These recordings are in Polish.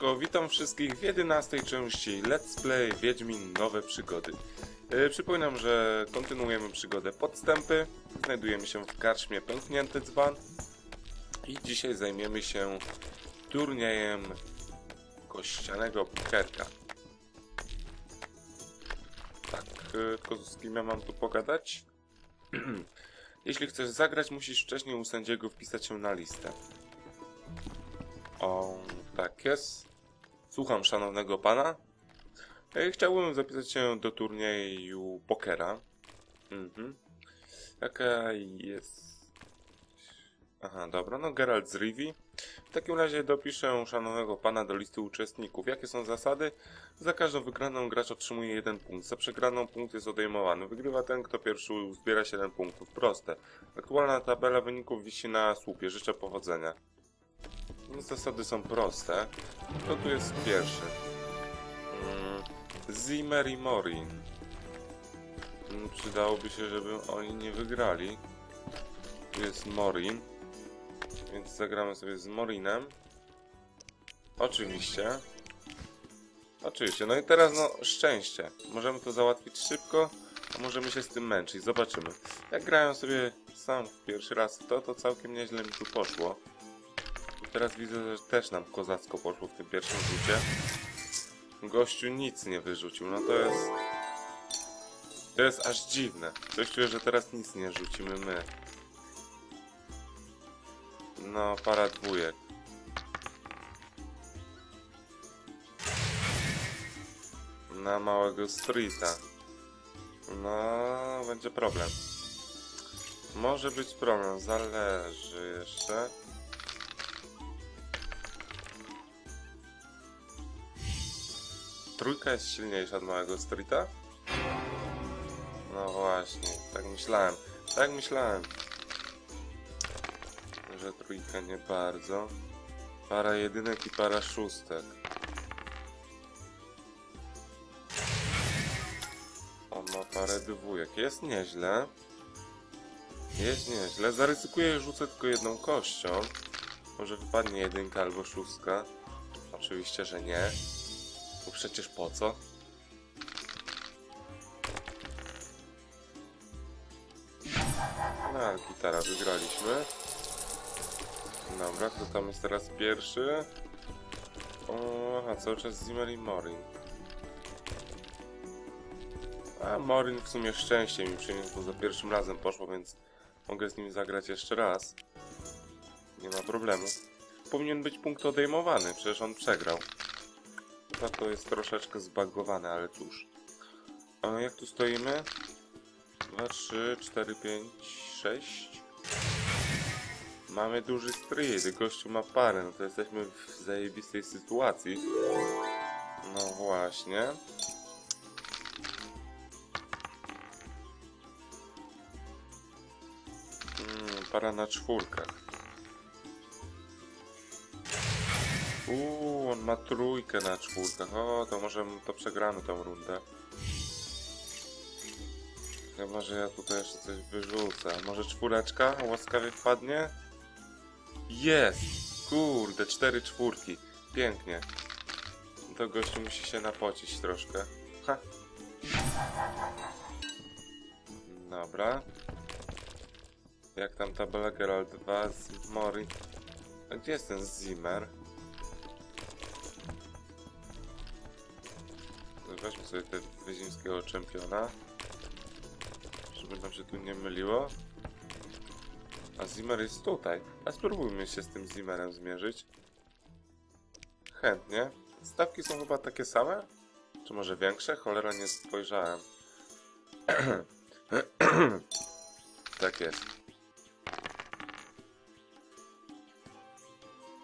Siemaneczko, witam wszystkich w 11 części Let's Play Wiedźmin Nowe Przygody. E, przypominam, że kontynuujemy przygodę Podstępy. Znajdujemy się w karczmie Pęknięty Dzban. I dzisiaj zajmiemy się turniejem kościanego pokerka. Tak, e, tylko z kim ja mam tu pogadać? Jeśli chcesz zagrać, musisz wcześniej u sędziego wpisać się na listę. O, tak jest. Słucham szanownego pana. E, Chciałbym zapisać się do turnieju pokera. Mhm. Jaka jest... Aha, dobra, no Geralt z Rivi. W takim razie dopiszę szanownego pana do listy uczestników. Jakie są zasady? Za każdą wygraną gracz otrzymuje jeden punkt. Za przegraną punkt jest odejmowany. Wygrywa ten, kto pierwszy zbiera 7 punktów. Proste. Aktualna tabela wyników wisi na słupie. Życzę powodzenia. No, Zasady są proste. Kto tu jest pierwszy? Mm, Zimmer i Morin. Mm, Przydałoby się, żeby oni nie wygrali. Tu jest Morin. Więc zagramy sobie z Morinem. Oczywiście. Oczywiście. No i teraz no szczęście. Możemy to załatwić szybko, a możemy się z tym męczyć. Zobaczymy. Jak grają sobie sam pierwszy raz w to, to całkiem nieźle mi tu poszło. Teraz widzę, że też nam kozacko poszło w tym pierwszym rzucie. Gościu nic nie wyrzucił, no to jest... To jest aż dziwne. Coś czuję, że teraz nic nie rzucimy my. No, para dwójek. Na małego streeta. No, będzie problem. Może być problem, zależy jeszcze. Trójka jest silniejsza od małego streeta? No właśnie, tak myślałem. Tak myślałem. Że trójka nie bardzo. Para jedynek i para szóstek. On ma parę dwójek. Jest nieźle. Jest nieźle. Zaryzykuję i rzucę tylko jedną kością. Może wypadnie jedynka albo szóstka. Oczywiście, że nie. Bo przecież po co? No, gitara wygraliśmy. Dobra, kto tam jest teraz pierwszy? O, aha, cały czas Zimmer i Morin. A Morin w sumie szczęście mi przyniósł, bo za pierwszym razem poszło, więc mogę z nim zagrać jeszcze raz. Nie ma problemu. Powinien być punkt odejmowany, przecież on przegrał. To jest troszeczkę zbagowane, ale cóż. A jak tu stoimy? 2, 3, 4, 5, 6. Mamy duży street, gościu ma parę, no to jesteśmy w zajebistej sytuacji. No właśnie. Mm, para na czwórkach. On ma trójkę na czwórkach. O, to może to przegramy tą rundę. Chyba, że ja tutaj jeszcze coś wyrzucę. Może czwóreczka łaskawie wpadnie? Jest! Kurde, cztery czwórki. Pięknie. To gościu musi się napocić troszkę. Ha! Dobra. Jak tam tabela Geralt 2 z Mori? A gdzie jest ten Zimmer? Weźmy sobie tego wyzimskiego czempiona. Żeby nam się tu nie myliło. A Zimmer jest tutaj. A spróbujmy się z tym Zimmerem zmierzyć. Chętnie. Stawki są chyba takie same? Czy może większe? Cholera nie spojrzałem. tak jest.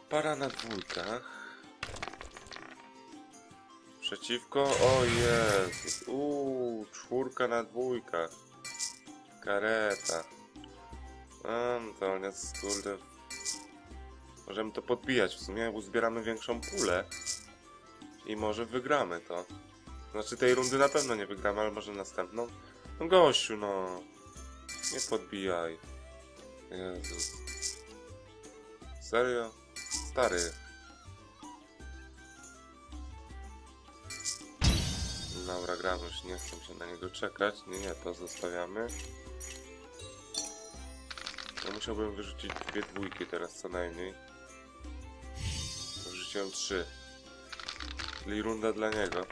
Para na dwójkach. Przeciwko? O Jezus. Uuu, czwórka na dwójkach. Kareta. No to jest kurde. Możemy to podbijać w sumie, uzbieramy większą pulę. I może wygramy to. Znaczy tej rundy na pewno nie wygramy, ale może następną. No gościu, no. Nie podbijaj. Jezus. Serio? Stary. Dobra, gramy już, nie chcę się na niego czekać. Nie, nie, to zostawiamy. No musiałbym wyrzucić dwie dwójki teraz co najmniej. Wyrzuciłem trzy. Czyli runda dla niego.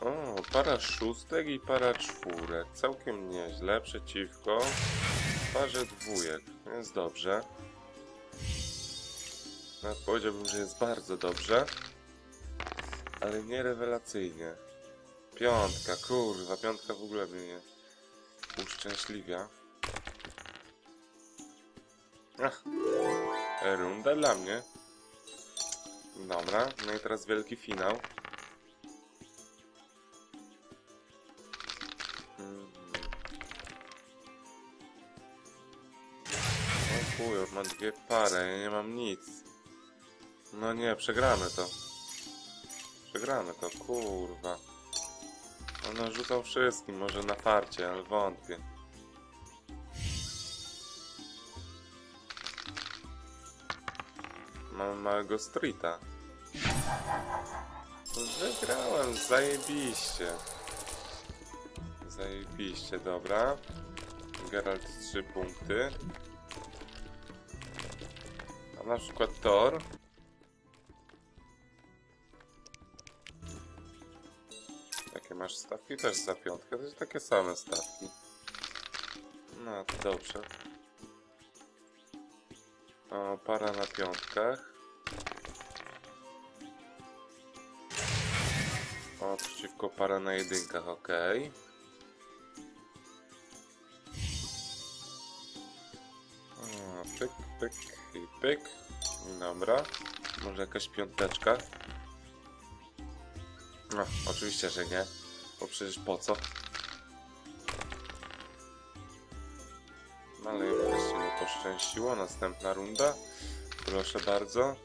O, para szóstek i para czwórek. Całkiem nieźle przeciwko parze dwójek. Jest dobrze. Nawet powiedziałbym, że jest bardzo dobrze. Ale nie rewelacyjnie. Piątka, kurwa, piątka w ogóle mnie nie uszczęśliwia. Ach, runda dla mnie. Dobra, no i teraz wielki finał. Chuj, on ma dwie pary, ja nie mam nic. No nie, przegramy to. Przegramy to, kurwa. One rzucą wszystkim, może na farcie, ale wątpię. Mamy małego streeta. Wygrałem, zajebiście. Zajebiście, dobra. Geralt 3 punkty. Na przykład Thor. Jakie masz stawki? Też za piątkę, to jest takie same stawki. No, to dobrze. O, para na piątkach. O, przeciwko para na jedynkach, okej. O, Pyk, pyk i pyk. Dobra. Może jakaś piąteczka? No, oczywiście, że nie. Bo przecież po co? No ale też się nie poszczęściło. Następna runda. Proszę bardzo.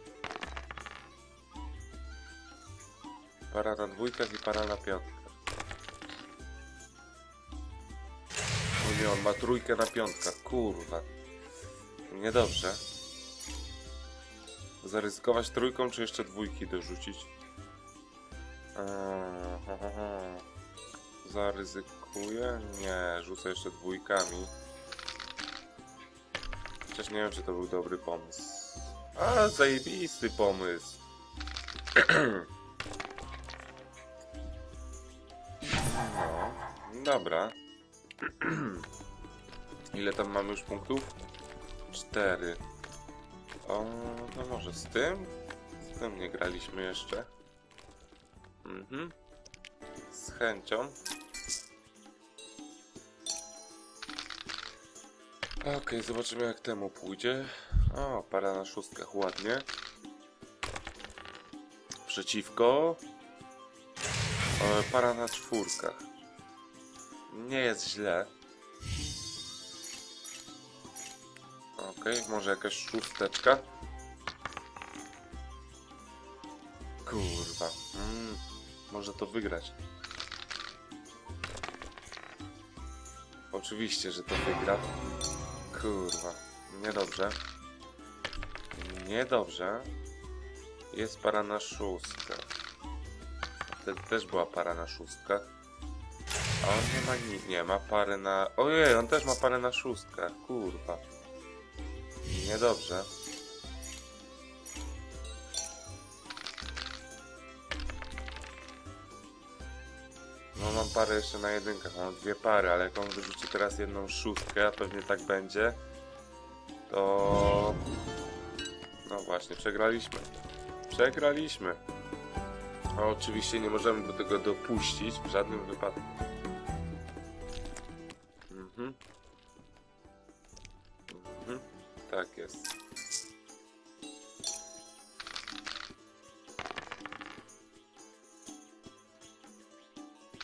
Para na dwójkach i para na piątkach. O on ma trójkę na piątkach. Kurwa. Niedobrze. Zaryzykować trójką, czy jeszcze dwójki dorzucić? Eee. Zaryzykuję? Nie, rzucę jeszcze dwójkami. Chociaż nie wiem, czy to był dobry pomysł. A, zajebisty pomysł. No, dobra. Ile tam mamy już punktów? Cztery. O, no może z tym? Z tym nie graliśmy jeszcze. Mhm. Z chęcią. Okej, zobaczymy jak temu pójdzie. O, para na szóstkach, ładnie. Przeciwko. E, para na czwórkach. Nie jest źle. Może jakaś szósteczka. Kurwa. Mm, może to wygrać. Oczywiście, że to wygra. Kurwa. Niedobrze. Niedobrze. Jest para na szóstkach. Wtedy też była para na szóstkach. A on nie ma ni nie ma pary na... Ojej, on też ma parę na szóstkach. Kurwa. Niedobrze. No mam parę jeszcze na jedynkach, mam dwie pary, ale jak on wyrzuci teraz jedną szóstkę, a pewnie tak będzie, to... No właśnie, przegraliśmy. Przegraliśmy. A oczywiście nie możemy do tego dopuścić w żadnym wypadku. Tak jest.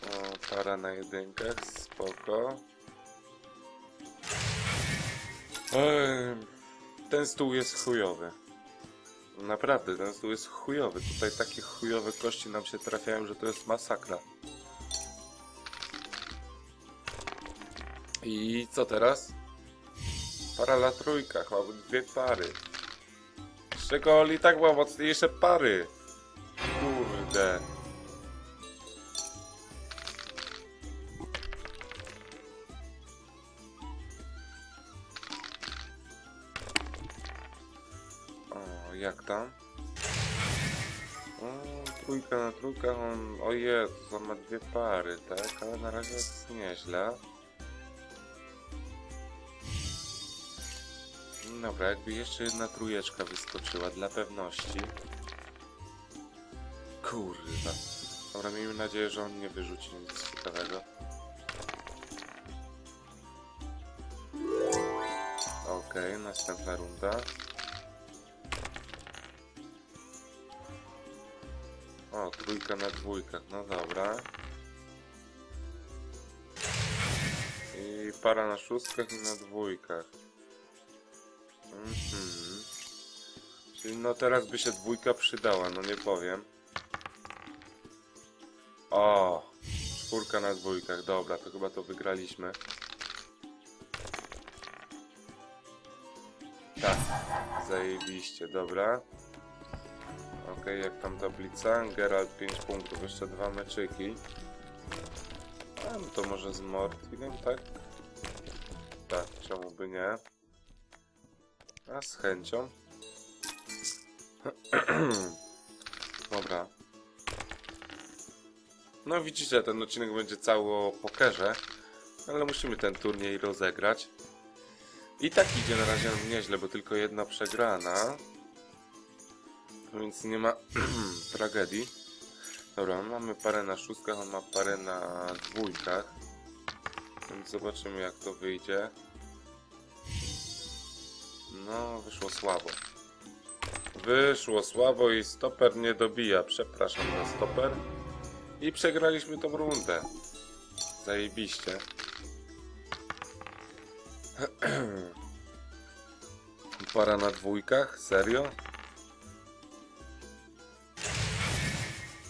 O, para na jedynkach, spoko. Ten stół jest chujowy. Naprawdę, ten stół jest chujowy. Tutaj takie chujowe kości nam się trafiają, że to jest masakra. I co teraz? Para na trójkach, mamy dwie pary. Z czego Oli tak ma mocniejsze pary? Kurde. O, jak tam? O, trójka na trójkach, on... O Jezus, on ma dwie pary, tak? Ale na razie jest nieźle. Dobra, jakby jeszcze jedna trójeczka wyskoczyła dla pewności. Kurwa. Dobra, miejmy nadzieję, że on nie wyrzuci nic ciekawego. Okej, następna runda. O, trójka na dwójkach, no dobra. I para na szóstkach i na dwójkach. Mhm. Czyli no teraz by się dwójka przydała, no nie powiem. O, czwórka na dwójkach, dobra, to chyba to wygraliśmy. Tak, zajebiście, dobra. Okej, jak tam tablica? Geralt 5 punktów, jeszcze dwa meczyki. A, no to może z Mortinem, tak? Tak, czemu by nie? A z chęcią. Dobra. No widzicie, ten odcinek będzie cały o pokerze, ale musimy ten turniej rozegrać. I tak idzie na razie nieźle, bo tylko jedna przegrana. Więc nie ma tragedii. Dobra, mamy parę na szóstkach, on ma parę na dwójkach. Więc zobaczymy jak to wyjdzie. No, wyszło słabo. Wyszło słabo i stoper nie dobija. Przepraszam za stoper. I przegraliśmy tą rundę. Zajebiście. Para na dwójkach? Serio?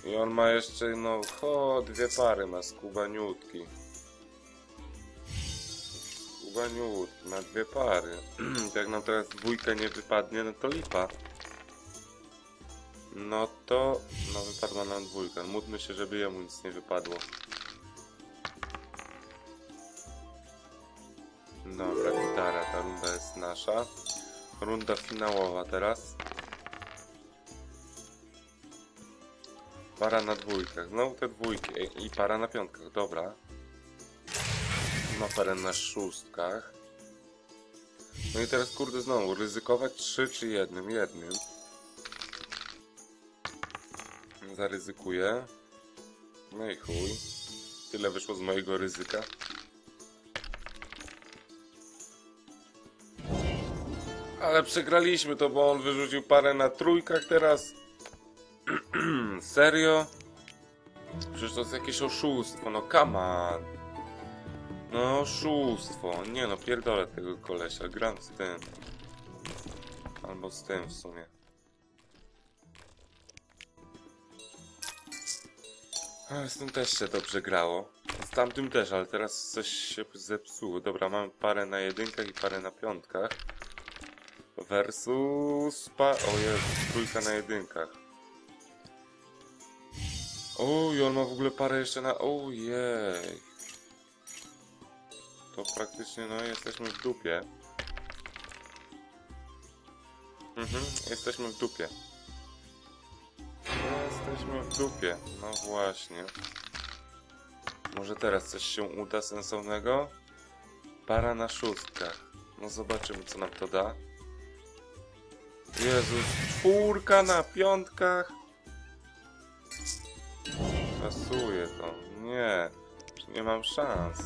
I on ma jeszcze, no, ho, dwie pary ma skubaniutki. Ma dwie pary. Jak nam teraz dwójka nie wypadnie, no to lipa. No to, no wypadła nam dwójka. Módlmy się, żeby jemu nic nie wypadło. Dobra, gitara, ta runda jest nasza. Runda finałowa teraz. Para na dwójkach. Znowu te dwójki. I para na piątkach, dobra. Ma parę na szóstkach. No i teraz kurde znowu, ryzykować trzy czy jednym? Jednym. Zaryzykuję. No i chuj. Tyle wyszło z mojego ryzyka. Ale przegraliśmy to, bo on wyrzucił parę na trójkach teraz. Serio? Przecież to jest jakieś oszustwo, no come on. No oszustwo, nie no pierdolę tego kolesia, gram z tym. Albo z tym w sumie. Z tym też się dobrze grało. Z tamtym też, ale teraz coś się zepsuło. Dobra, mamy parę na jedynkach i parę na piątkach. Versus... Pa... O Jezu, trójka na jedynkach. O, i on ma w ogóle parę jeszcze na... Ojej. To praktycznie, no, jesteśmy w dupie. Mhm, jesteśmy w dupie. Jesteśmy w dupie. No właśnie. Może teraz coś się uda sensownego? Para na szóstkach. No zobaczymy, co nam to da. Jezus, czwórka na piątkach. Pasuje to. Nie. Nie mam szans.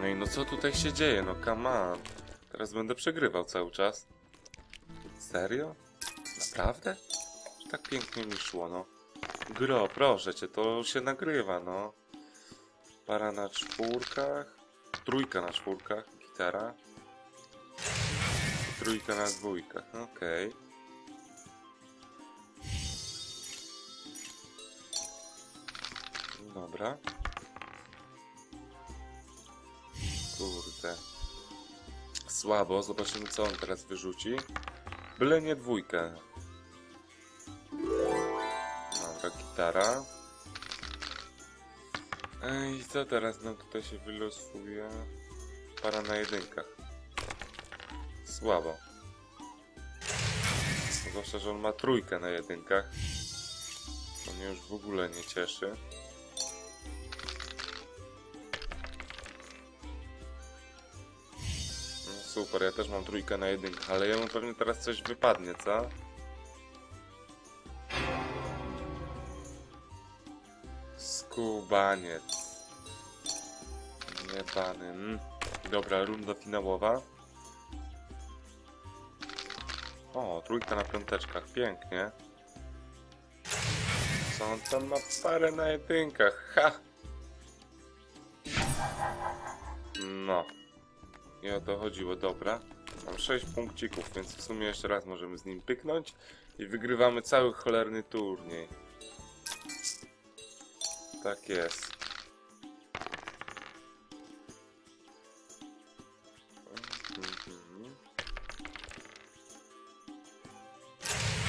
No i no co tutaj się dzieje? No come on. Teraz będę przegrywał cały czas. Serio? Naprawdę? Tak pięknie mi szło, no. Gro, proszę cię, to się nagrywa, no. Para na czwórkach. Trójka na czwórkach. Gitara. Trójka na dwójkach, okej. Dobra. Kurde. Słabo, zobaczymy co on teraz wyrzuci. Byle nie dwójkę. Dobra, gitara. Ej, co teraz nam tutaj się wylosuje? Para na jedynkach. Słabo. Zwłaszcza, że on ma trójkę na jedynkach. To mnie już w ogóle nie cieszy. Super, ja też mam trójkę na jedynkach, ale jemu pewnie teraz coś wypadnie, co? Skubaniec. Niebany. Mm. Dobra, runda finałowa. O, trójka na piąteczkach, pięknie. Co on tam ma parę na jedynkach, ha! No. I o to chodziło, dobra. Mam 6 punkcików, więc w sumie jeszcze raz możemy z nim pyknąć i wygrywamy cały cholerny turniej. Tak jest.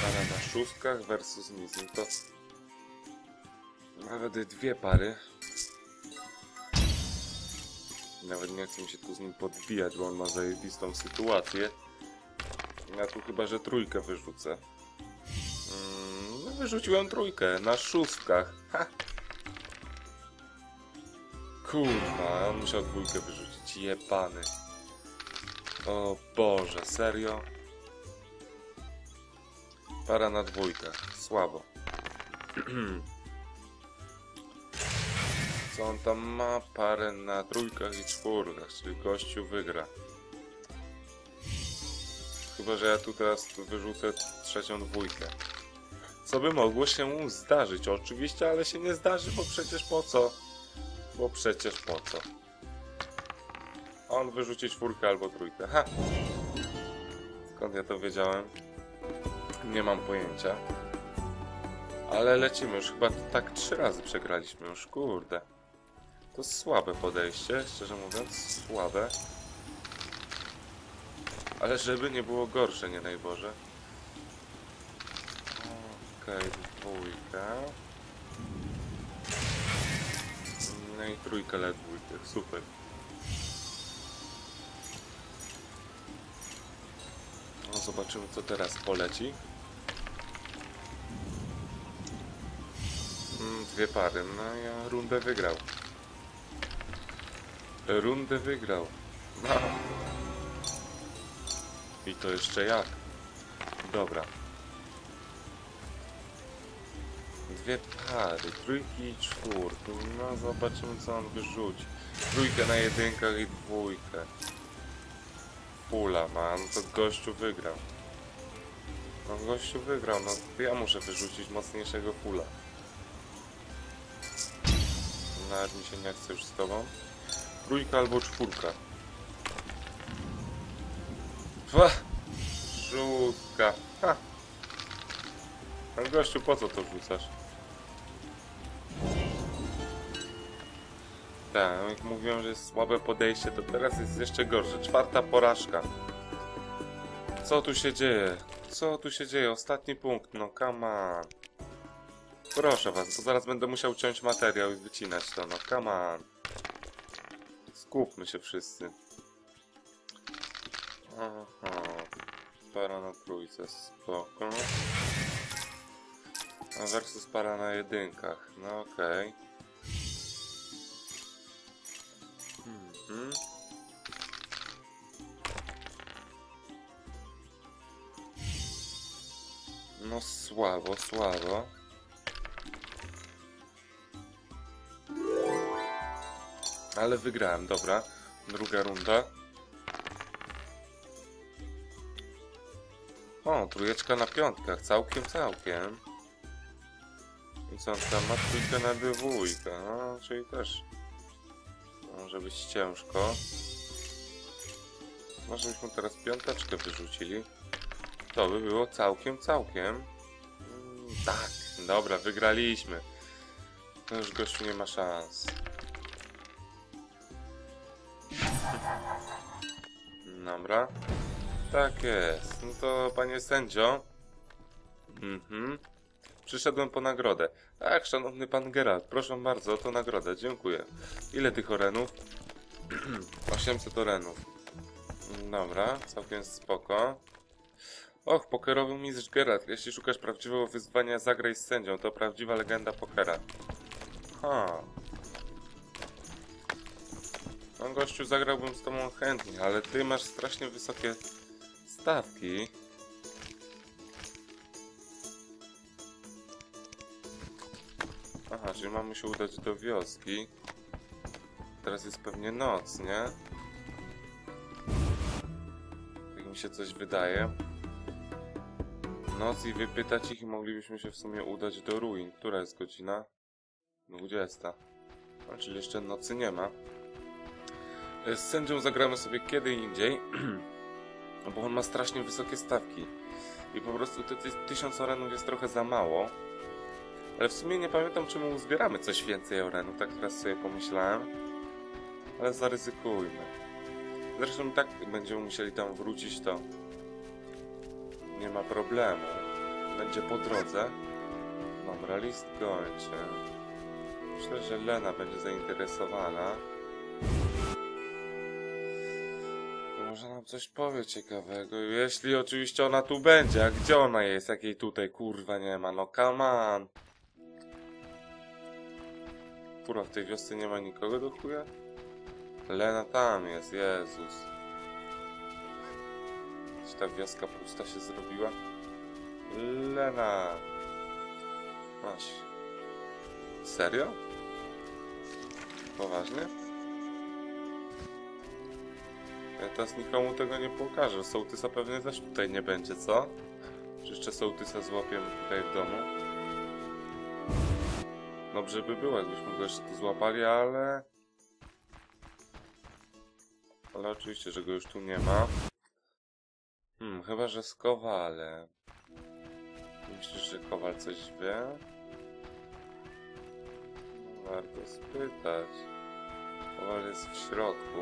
Para na szóstkach versus nic. No to nawet dwie pary. Nawet nie chcę się tu z nim podbijać, bo on ma zajebistą sytuację. Ja tu chyba, że trójkę wyrzucę. Mm, no wyrzuciłem trójkę na szóstkach. Ha! Kurwa, on musiał dwójkę wyrzucić. Jebany. O Boże, serio? Para na dwójkę. Słabo. Co on tam ma? Parę na trójkach i czwórkach, czyli gościu wygra. Chyba, że ja tu teraz wyrzucę trzecią dwójkę. Co by mogło się zdarzyć? Oczywiście, ale się nie zdarzy, bo przecież po co? Bo przecież po co? On wyrzuci czwórkę albo trójkę. Ha! Skąd ja to wiedziałem? Nie mam pojęcia. Ale lecimy już. Chyba tak trzy razy przegraliśmy już. Kurde. To słabe podejście, szczerze mówiąc. Słabe. Ale żeby nie było gorsze, nie najboże. Okej, dwójka. No i trójka led dwójkę. Super. No zobaczymy co teraz poleci. Mm, Dwie pary, no ja rundę wygrał. Rundę wygrał. No. I to jeszcze jak? Dobra. Dwie pary, trójki i czwórki. No zobaczymy co on wyrzuci. Trójkę na jedynkach i dwójkę. Pula ma, no to gościu wygrał. No gościu wygrał, no to ja muszę wyrzucić mocniejszego pula. Nawet mi się nie chce już z tobą. Trójka albo czwórka. Dwa. Szóstka. Ha. No gościu, po co to wrzucasz? Tak, jak mówiłem, że jest słabe podejście, to teraz jest jeszcze gorsze. Czwarta porażka. Co tu się dzieje? Co tu się dzieje? Ostatni punkt, no come on. Proszę was, bo zaraz będę musiał ciąć materiał i wycinać to, no come on. Skupmy się wszyscy. Aha. Para na trójce, spoko. A versus para na jedynkach, no okej. Mhm. No słabo, słabo. Ale wygrałem, dobra. Druga runda. O, trójeczka na piątkach, całkiem, całkiem. I co on tam ma trójkę na dwójkę, no, czyli też może być ciężko. Może byśmy teraz piąteczkę wyrzucili. To by było całkiem, całkiem. Mm, Tak, dobra, wygraliśmy. To już gościu nie ma szans. Dobra. Tak jest. No to panie sędzio. Mhm. Przyszedłem po nagrodę. Tak, szanowny pan Geralt, proszę bardzo, to nagroda, dziękuję. Ile tych orenów? 800 orenów. Dobra, całkiem spoko. Och, pokerowy mistrz Geralt, jeśli szukasz prawdziwego wyzwania, zagraj z sędzią, to prawdziwa legenda pokera. Ha. No gościu, zagrałbym z tobą chętnie, ale ty masz strasznie wysokie stawki. Aha, czyli mamy się udać do wioski. Teraz jest pewnie noc, nie? Tak mi się coś wydaje. Noc i wypytać ich i moglibyśmy się w sumie udać do ruin. Która jest godzina? 20. No, czyli jeszcze nocy nie ma. Z sędzią zagramy sobie kiedy indziej, bo on ma strasznie wysokie stawki. I po prostu te ty- tysiąc orenów jest trochę za mało. Ale w sumie nie pamiętam, czy mu zbieramy coś więcej orenów, tak teraz sobie pomyślałem. Ale zaryzykujmy. Zresztą i tak będziemy musieli tam wrócić, to nie ma problemu. Będzie po drodze. Dobra, list. Myślę, że Lena będzie zainteresowana. Może nam coś powie ciekawego, jeśli oczywiście ona tu będzie. A gdzie ona jest? Jak jej tutaj kurwa nie ma? No come on. Kurwa, w tej wiosce nie ma nikogo do chuja? Lena tam jest, Jezus. Czy ta wioska pusta się zrobiła? Lena. Masz. Serio? Poważnie? Ja teraz nikomu tego nie pokażę. Sołtysa pewnie też tutaj nie będzie, co? Czy jeszcze sołtysa złapiemy tutaj w domu? Dobrze by było, jakbyśmy go jeszcze tu złapali, ale... Ale oczywiście, że go już tu nie ma. Hmm, chyba, że z Kowale. Myślisz, że Kowal coś wie? Warto spytać. Kowal jest w środku.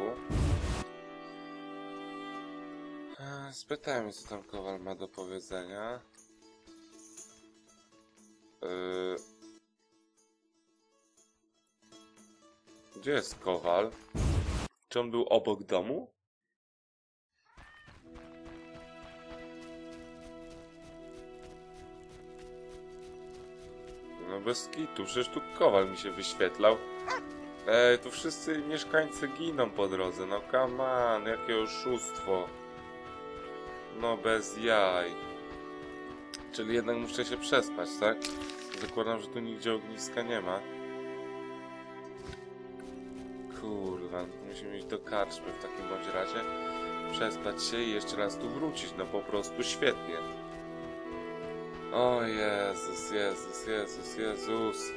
Eee, Spytajmy, co tam Kowal ma do powiedzenia. Yy... Gdzie jest Kowal? Czy on był obok domu? No bez kitu, przecież tu Kowal mi się wyświetlał. Ej, tu wszyscy mieszkańcy giną po drodze, no come on, jakie oszustwo. No bez jaj. Czyli jednak muszę się przespać, tak? Zakładam, że tu nigdzie ogniska nie ma. Kurwa, musimy iść do karczmy w takim bądź razie. Przespać się i jeszcze raz tu wrócić, no po prostu świetnie. O Jezus, Jezus, Jezus, Jezus.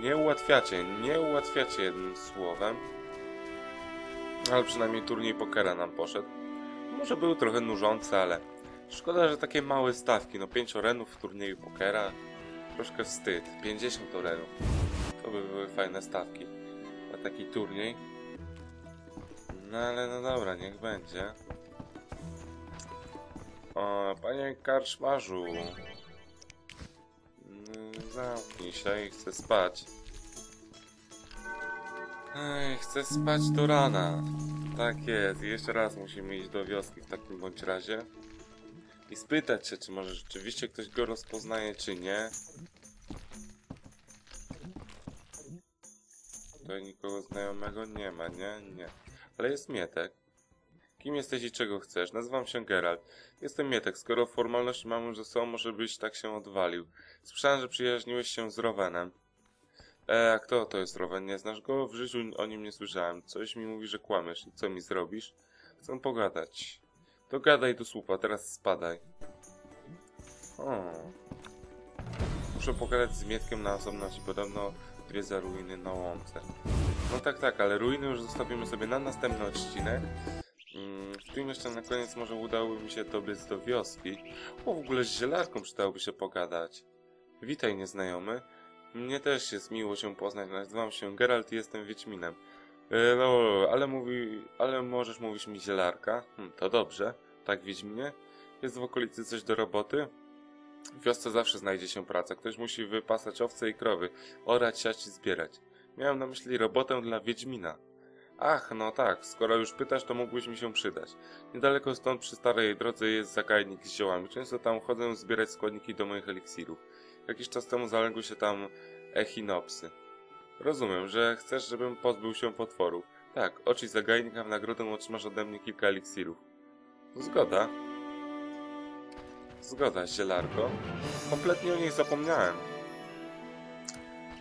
Nie ułatwiacie, nie ułatwiacie jednym słowem. Ale przynajmniej turniej pokera nam poszedł. Może był trochę nużący, ale szkoda, że takie małe stawki. No 5 orenów w turnieju pokera. Troszkę wstyd. 50 orenów. To by były fajne stawki na taki turniej. No ale no dobra, niech będzie. O, panie karczmarzu. Zamknij się i chcę spać. Ej, chcę spać do rana. Tak jest. Jeszcze raz musimy iść do wioski w takim bądź razie. I spytać się, czy może rzeczywiście ktoś go rozpoznaje, czy nie. Tutaj nikogo znajomego nie ma, nie? Nie. Ale jest Mietek. Kim jesteś i czego chcesz? Nazywam się Geralt. Jestem Mietek. Skoro formalności mamy już ze sobą, może byś tak się odwalił. Słyszałem, że przyjaźniłeś się z Rowenem. E, a kto to jest Rowen? Nie znasz go? W życiu o nim nie słyszałem. Coś mi mówi, że kłamiesz. I co mi zrobisz? Chcę pogadać. To gadaj do słupa, teraz spadaj. O. Muszę pogadać z Mietkiem na osobności. Podobno odwiedza ruiny na łące. No tak, tak, ale ruiny już zostawimy sobie na następny odcinek. Mm, W tym jeszcze na koniec może udałoby mi się dobiec do wioski. O, w ogóle z zielarką przydałoby się pogadać. Witaj, nieznajomy. Mnie też jest miło się poznać. Nazywam się Geralt i jestem Wiedźminem. E, No, ale mówi, ale możesz mówić mi zielarka. Hm, to dobrze. Tak, Wiedźminie? Jest w okolicy coś do roboty? W wiosce zawsze znajdzie się praca. Ktoś musi wypasać owce i krowy, orać, siać i zbierać. Miałem na myśli robotę dla Wiedźmina. Ach, no tak, skoro już pytasz, to mógłbyś mi się przydać. Niedaleko stąd przy starej drodze jest zagajnik z ziołami. Często tam chodzę zbierać składniki do moich eliksirów. Jakiś czas temu zaległy się tam echinopsy. Rozumiem, że chcesz, żebym pozbył się potworów. Tak, oczy zagajnika w nagrodę otrzymasz ode mnie kilka eliksirów. Zgoda. Zgoda, zielarko. Kompletnie o niej zapomniałem.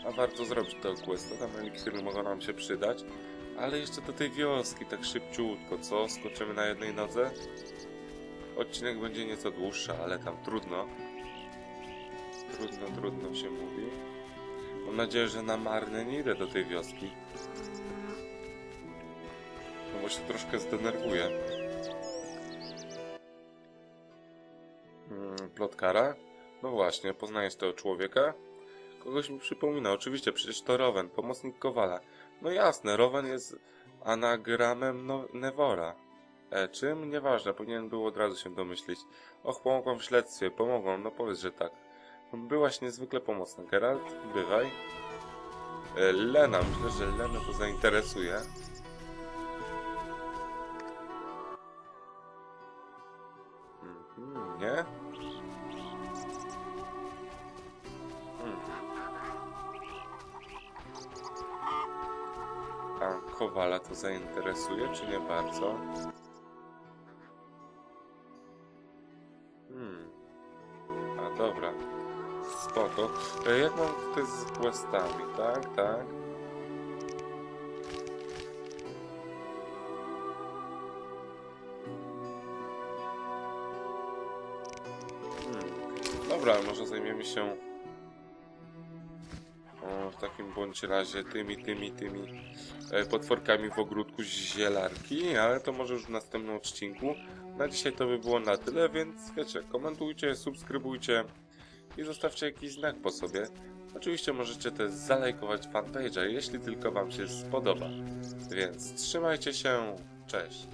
A warto zrobić to questa, tam eliksiry mogą nam się przydać. Ale jeszcze do tej wioski, tak szybciutko, co? Skoczymy na jednej nodze? Odcinek będzie nieco dłuższy, ale tam trudno. Trudno, trudno się mówi. Mam nadzieję, że na marne nie idę do tej wioski. No bo się troszkę zdenerwuję. Hmm, plotkara? No właśnie, poznajesz tego człowieka? Kogoś mi przypomina, oczywiście, przecież to Rowan, pomocnik Kowala. No jasne, Rowan jest anagramem no Nevora. E, czym? Nieważne, powinien był od razu się domyślić. Och, pomogłam w śledztwie, pomogłam, no powiedz, że tak. Byłaś niezwykle pomocna, Geralt, bywaj. E, Lena, myślę, że Lenę to zainteresuje. Mhm, nie? Mhm. A Kowala to zainteresuje, czy nie bardzo? Hmm. A dobra. Spoko. E, Jak mam tutaj z questami, tak? Tak. Hmm. Dobra, może zajmiemy się o, w takim bądź razie tymi, tymi, tymi e, potworkami w ogródku zielarki, ale to może już w następnym odcinku. Na dzisiaj to by było na tyle, więc wiecie, komentujcie, subskrybujcie i zostawcie jakiś znak po sobie. Oczywiście możecie też zalajkować fanpage'a, jeśli tylko wam się spodoba. Więc trzymajcie się, cześć!